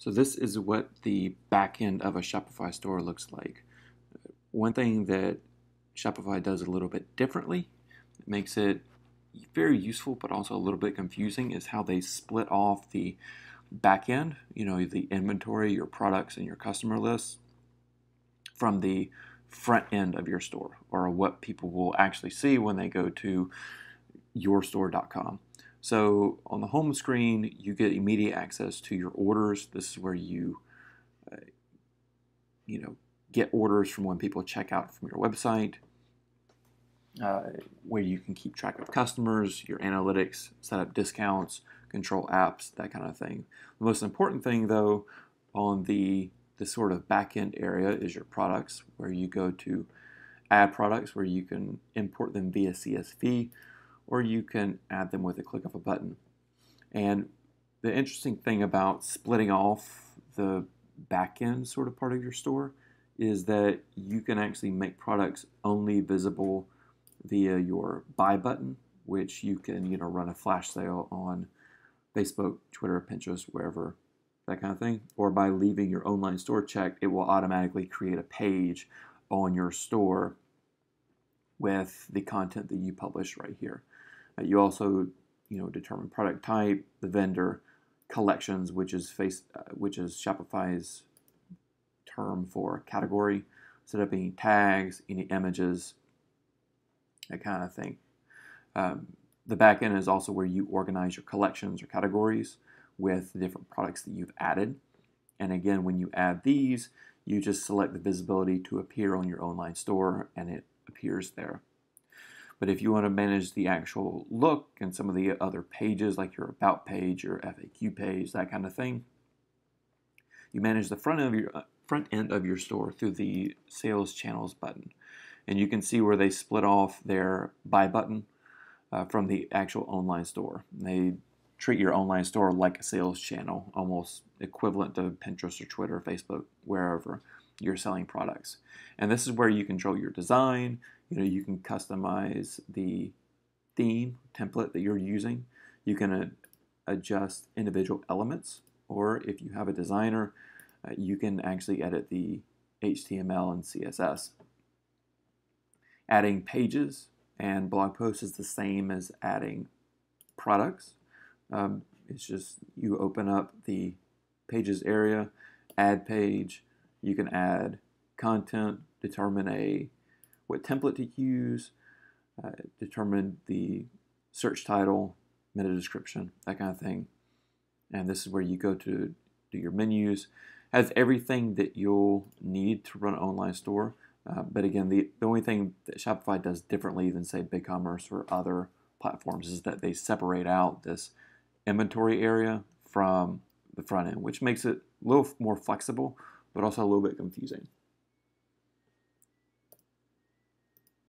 So this is what the back end of a Shopify store looks like. One thing that Shopify does a little bit differently, it makes it very useful but also a little bit confusing, is how they split off the back end, you know, the inventory, your products, and your customer lists from the front end of your store or what people will actually see when they go to yourstore.com. So on the home screen, you get immediate access to your orders. This is where you, uh, you know, get orders from when people check out from your website, uh, where you can keep track of customers, your analytics, set up discounts, control apps, that kind of thing. The most important thing, though, on the the sort of back end area is your products, where you go to add products, where you can import them via CSV or you can add them with a click of a button. And the interesting thing about splitting off the back end sort of part of your store is that you can actually make products only visible via your buy button, which you can you know run a flash sale on Facebook, Twitter, Pinterest, wherever, that kind of thing. Or by leaving your online store checked, it will automatically create a page on your store with the content that you publish right here. Uh, you also, you know, determine product type, the vendor, collections, which is face, uh, which is Shopify's term for category, set up any tags, any images, that kind of thing. Um, the backend is also where you organize your collections or categories with the different products that you've added. And again, when you add these, you just select the visibility to appear on your online store and it appears there. But if you want to manage the actual look and some of the other pages, like your About page, your FAQ page, that kind of thing, you manage the front end of your uh, front end of your store through the Sales Channels button, and you can see where they split off their Buy button uh, from the actual online store. They treat your online store like a sales channel, almost equivalent to Pinterest or Twitter, or Facebook, wherever you're selling products. And this is where you control your design, you know, you can customize the theme template that you're using. You can uh, adjust individual elements, or if you have a designer, uh, you can actually edit the HTML and CSS. Adding pages and blog posts is the same as adding products. Um, it's just you open up the pages area, add page, you can add content, determine a what template to use, uh, determine the search title, meta description, that kind of thing. And this is where you go to do your menus. Has everything that you'll need to run an online store. Uh, but again, the, the only thing that Shopify does differently than say BigCommerce or other platforms is that they separate out this inventory area from the front end, which makes it a little more flexible, but also a little bit confusing.